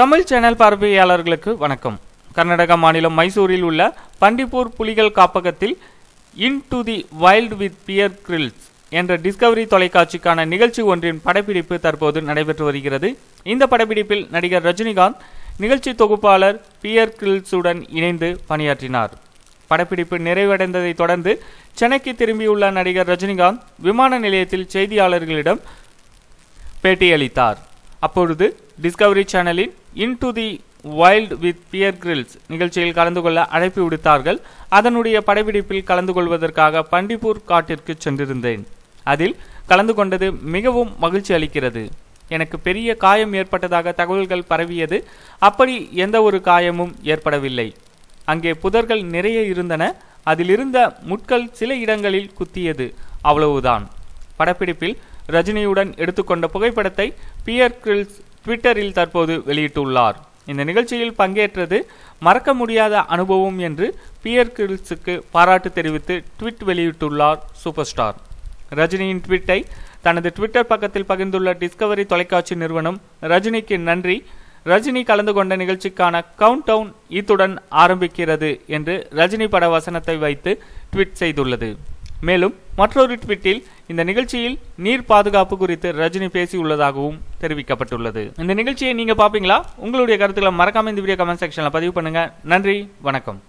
Tamil channel பார்வையாளர்களுக்கு வணக்கம். கர்நாடக மாநிலம் மைசூரில் உள்ள பண்டிப்பூர் புலிகள் காப்பகத்தில் into the wild with Bear Grylls என்ற டிஸ்கவரி தொலைக்காட்சிக்கான நிகழ்ச்சி ஒன்றின் படப்பிடிப்பு தற்போது நடைபெற்று வருகிறது. இந்த படப்பிடிப்பில் நடிகர் ரஜினிகாந்த் நிகழ்ச்சி தொகுப்பாளர் பியர் கிரில்ஸுடன் இணைந்து பணியாற்றினார். படப்பிடிப்பு நிறைவடைந்ததைத் தொடர்ந்து சென்னைக்கு திரும்பியுள்ள நடிகர் ரஜினிகாந்த் விமான நிலையத்தில் செய்தியாளர்களிடம் பேட்டியளித்தார். அப்பொழுது டிஸ்கவரி சேனலின் into the wild with Bear Grylls நிகழ்ச்சியில் கலந்து கொள்ள அழைப்பு விடுத்தார்கள். அதனுடைய படப்பிடிப்பில் கலந்து கொள்வதற்காக பண்டிப்பூர் காட்டிற்கு சென்றிருந்தேன். அதில் கலந்து கொண்டது மிகவும் மகிழ்ச்சி அளிக்கிறது. எனக்கு பெரிய காயம் ஏற்பட்டதாக தகவல்கள் பரவியது. அப்படி எந்த ஒரு காயமும் ஏற்படவில்லை. அங்கே புதர்கள் நிறைய இருந்தன. அதிலிருந்த முட்கள் சில இடங்களில் குத்தியது. அவ்வளவுதான். படப்பிடிப்பில் ரஜினியுடன் எடுத்துக்கொண்ட புகைப்படத்தை பியர் கிரில்ஸ் ட்விட்டரில் தற்போது வெளியிட்டுள்ளார். இந்த நிகழ்ச்சியில் பங்கேற்றது மறக்க முடியாத அனுபவம் என்று பியர் கிரில்ஸுக்கு பாராட்டு தெரிவித்து ட்வீட் வெளியிட்டுள்ளார் சூப்பர் ஸ்டார் ரஜினியின் ட்விட்டை தனது ட்விட்டர் பக்கத்தில் பகிர்ந்துள்ள டிஸ்கவரி தொலைக்காட்சி நிறுவனம் ரஜினிக்கு நன்றி. ரஜினி கலந்து கொண்ட நிகழ்ச்சிக்கான கவுண்ட் டவுன் இத்துடன் ஆரம்பிக்கிறது என்று ரஜினி பட வசனத்தை வைத்து ட்வீட் செய்துள்ளது. மேலும் மற்றொரு ட்விட்டில் இந்த நிகழ்ச்சியில் நீர் பாதுகாப்பு குறித்து ரஜினி பேசியுள்ளதாகவும் தெரிவிக்கப்பட்டுள்ளது. இந்த நிகழ்ச்சியை நீங்க பாப்பீங்களா உங்களுடைய கருத்துக்களை மறக்காம இந்த வீடியோ கமெண்ட் செக்ஷன்ல பதிவு பண்ணுங்க. நன்றி வணக்கம்.